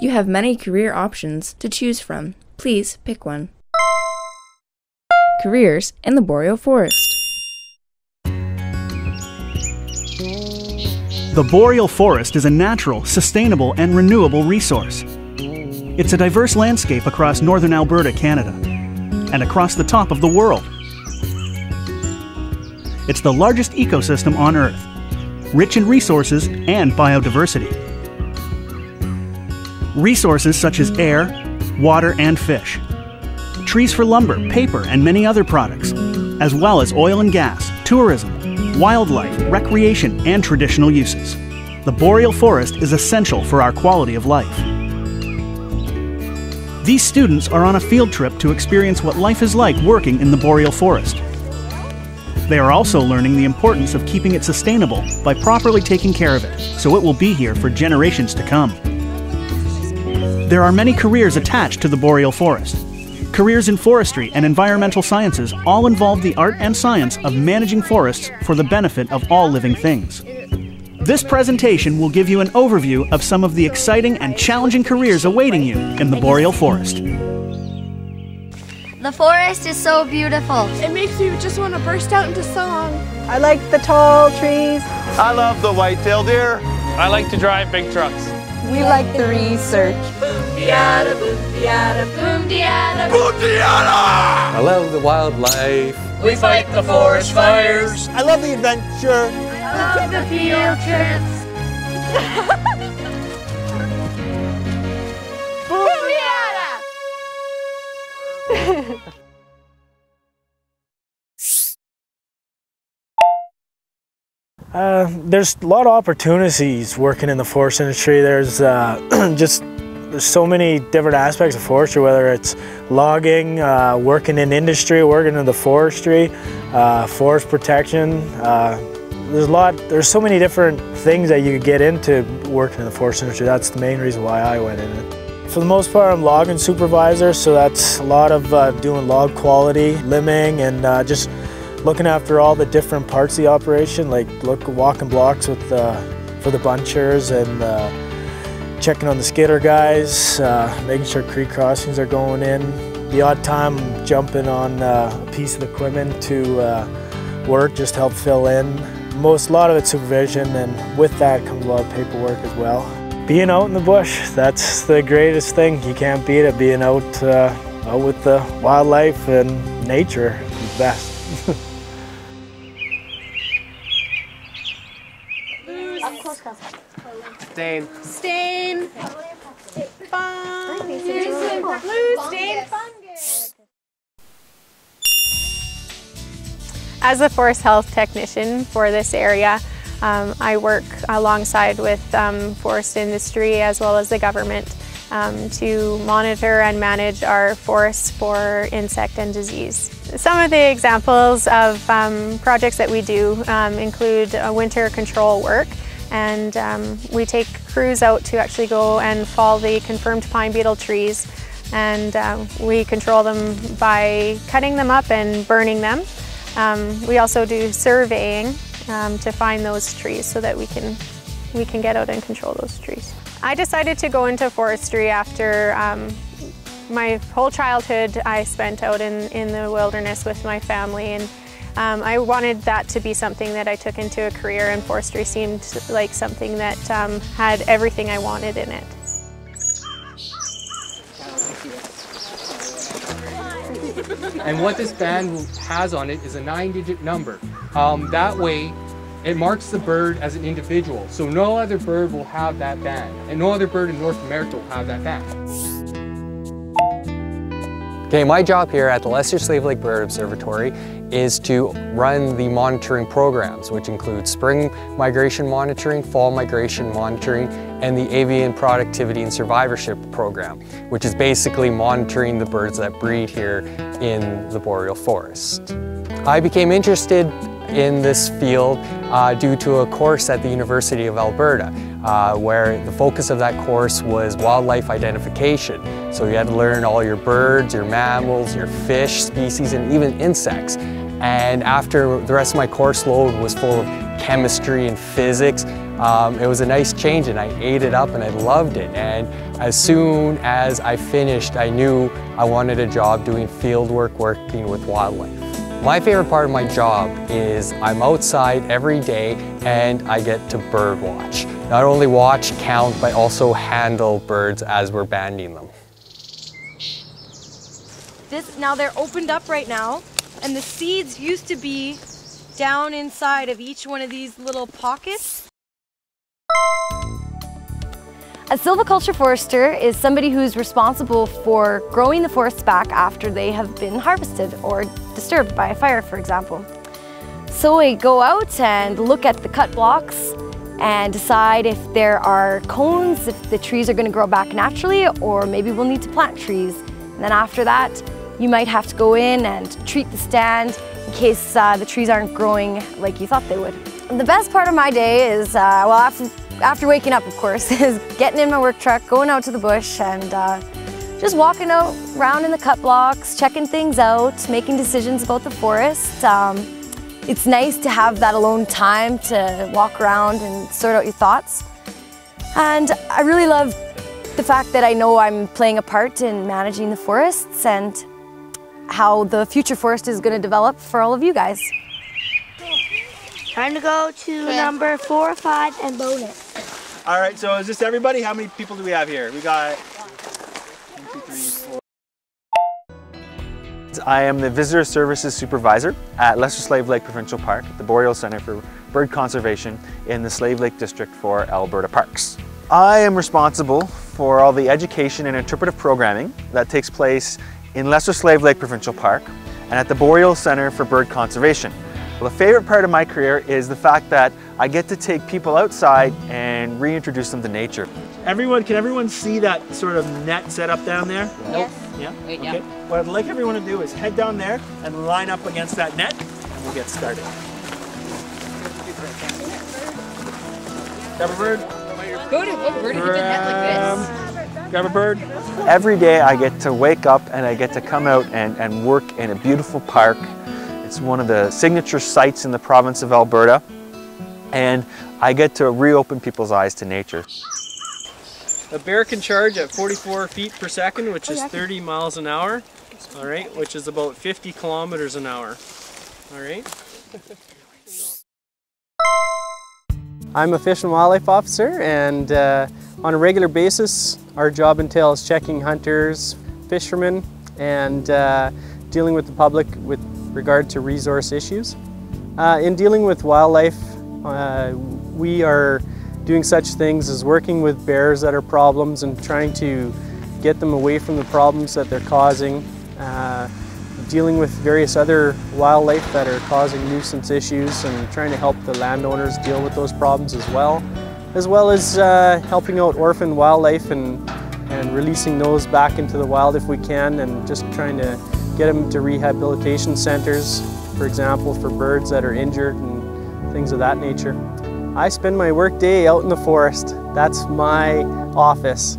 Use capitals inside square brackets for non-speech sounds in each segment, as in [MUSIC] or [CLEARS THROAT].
You have many career options to choose from. Please pick one. Careers in the Boreal Forest. The boreal forest is a natural, sustainable, and renewable resource. It's a diverse landscape across northern Alberta, Canada, and across the top of the world. It's the largest ecosystem on Earth, rich in resources and biodiversity. Resources such as air, water, and fish. Trees for lumber, paper, and many other products, as well as oil and gas, tourism, wildlife, recreation, and traditional uses. The boreal forest is essential for our quality of life. These students are on a field trip to experience what life is like working in the boreal forest. They are also learning the importance of keeping it sustainable by properly taking care of it, so it will be here for generations to come. There are many careers attached to the boreal forest. Careers in forestry and environmental sciences all involve the art and science of managing forests for the benefit of all living things. This presentation will give you an overview of some of the exciting and challenging careers awaiting you in the boreal forest. The forest is so beautiful. It makes you just want to burst out into song. I like the tall trees. I love the white-tailed deer. I like to drive big trucks. We like the research. Boom-diada! I love the wildlife. We fight the forest fires. I love the adventure. I love the field trips. [LAUGHS] Boom-diada! Uh, there's a lot of opportunities working in the forest industry. There's uh, [CLEARS THROAT] just there's so many different aspects of forestry, whether it's logging, uh, working in industry, working in the forestry, uh, forest protection. Uh, there's a lot. There's so many different things that you could get into working in the forest industry. That's the main reason why I went in it. For the most part, I'm logging supervisor, so that's a lot of uh, doing log quality, limbing, and just looking after all the different parts of the operation, like look walking blocks with uh, for the bunchers and uh, checking on the skidder guys, uh, making sure creek crossings are going in. The odd time jumping on uh, a piece of equipment to uh, work, just help fill in. Most, a lot of it's supervision and with that comes a lot of paperwork as well. Being out in the bush, that's the greatest thing. You can't beat it, being out, uh, out with the wildlife and nature is best. [LAUGHS] Stain. Stain. Fun. Blue stain fungus. As a forest health technician for this area, um, I work alongside with um, forest industry as well as the government um, to monitor and manage our forests for insect and disease. Some of the examples of um, projects that we do um, include winter control work and um, we take crews out to actually go and fall the confirmed pine beetle trees and uh, we control them by cutting them up and burning them. Um, we also do surveying um, to find those trees so that we can, we can get out and control those trees. I decided to go into forestry after um, my whole childhood I spent out in, in the wilderness with my family and um, I wanted that to be something that I took into a career and forestry seemed like something that um, had everything I wanted in it. And what this band has on it is a nine digit number. Um, that way it marks the bird as an individual. So no other bird will have that band and no other bird in North America will have that band. Okay, my job here at the Lesser Slave Lake Bird Observatory is to run the monitoring programs, which include spring migration monitoring, fall migration monitoring, and the avian productivity and survivorship program, which is basically monitoring the birds that breed here in the boreal forest. I became interested in this field uh, due to a course at the University of Alberta uh, where the focus of that course was wildlife identification. So you had to learn all your birds, your mammals, your fish species, and even insects. And after the rest of my course load was full of chemistry and physics, um, it was a nice change and I ate it up and I loved it. And as soon as I finished, I knew I wanted a job doing field work, working with wildlife. My favorite part of my job is I'm outside every day and I get to bird watch. Not only watch, count, but also handle birds as we're banding them. This now they're opened up right now, and the seeds used to be down inside of each one of these little pockets. A silviculture forester is somebody who's responsible for growing the forests back after they have been harvested or disturbed by a fire, for example. So we go out and look at the cut blocks and decide if there are cones, if the trees are going to grow back naturally, or maybe we'll need to plant trees. And then after that, you might have to go in and treat the stand in case uh, the trees aren't growing like you thought they would. The best part of my day is, uh, well, after, after waking up, of course, [LAUGHS] is getting in my work truck, going out to the bush, and uh, just walking out around in the cut blocks, checking things out, making decisions about the forest. Um, it's nice to have that alone time to walk around and sort out your thoughts. And I really love the fact that I know I'm playing a part in managing the forests and how the future forest is going to develop for all of you guys. Time to go to number four, five, and bonus. All right, so is this everybody? How many people do we have here? We got one, two, three, four. I am the Visitor Services Supervisor at Lesser Slave Lake Provincial Park, the Boreal Center for Bird Conservation in the Slave Lake District for Alberta Parks. I am responsible for all the education and interpretive programming that takes place in Lesser Slave Lake Provincial Park and at the Boreal Center for Bird Conservation. Well, the favorite part of my career is the fact that I get to take people outside and reintroduce them to nature. Everyone, can everyone see that sort of net set up down there? Yes. Yeah? Wait, okay. yeah. What I'd like everyone to do is head down there and line up against that net and we'll get started. Grab a bird. Go to what bird if you did net like this? Um, Grab a bird. Every day I get to wake up and I get to come out and, and work in a beautiful park. It's one of the signature sites in the province of Alberta. And I get to reopen people's eyes to nature. A bear can charge at 44 feet per second, which oh, is 30 miles an hour, all right, which is about 50 kilometers an hour, all right? [LAUGHS] I'm a Fish and Wildlife Officer and uh, on a regular basis our job entails checking hunters, fishermen and uh, dealing with the public with regard to resource issues. Uh, in dealing with wildlife uh, we are doing such things as working with bears that are problems and trying to get them away from the problems that they're causing, dealing with various other wildlife that are causing nuisance issues and trying to help the landowners deal with those problems as well, as well as uh, helping out orphan wildlife and, and releasing those back into the wild if we can and just trying to get them to rehabilitation centers, for example, for birds that are injured and things of that nature. I spend my work day out in the forest. That's my office.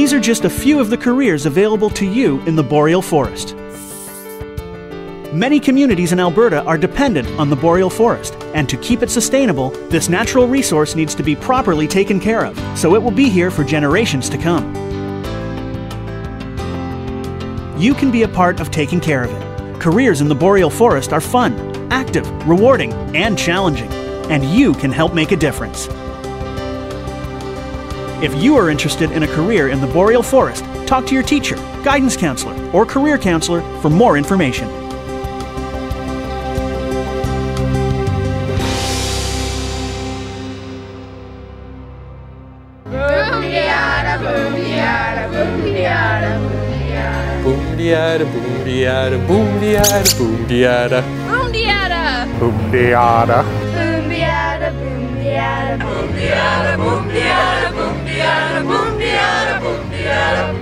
These are just a few of the careers available to you in the boreal forest. Many communities in Alberta are dependent on the boreal forest, and to keep it sustainable, this natural resource needs to be properly taken care of, so it will be here for generations to come. You can be a part of taking care of it. Careers in the boreal forest are fun, active, rewarding, and challenging, and you can help make a difference. If you are interested in a career in the boreal forest, talk to your teacher, guidance counselor, or career counselor for more information. Boom diada, boom diada, boom diada, boom diada. Boomdiata! Boom diada.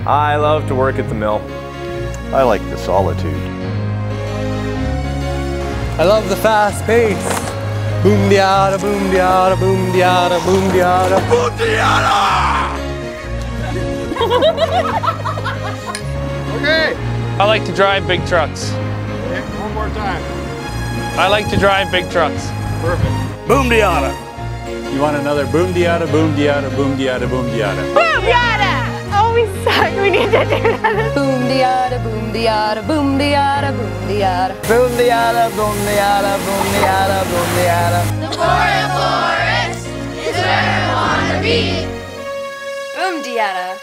I love to work at the mill. I like the solitude. I love the fast pace. Boom diada, ah, boom diada, ah, boom diada, ah, boom diada. Boom diada! Okay. I like to drive big trucks. One more time. I like to drive big trucks. Perfect. Boom diata. You want another boom diata, boom diata, boom diata, boom diata. Boom yada! Oh, we suck. We need to do that. Boom diada, boom diada, boom diada, boom diada. Boom diada, boom diada, boom diada, boom diada. The boreal forest is where I wanna be. Boom diata.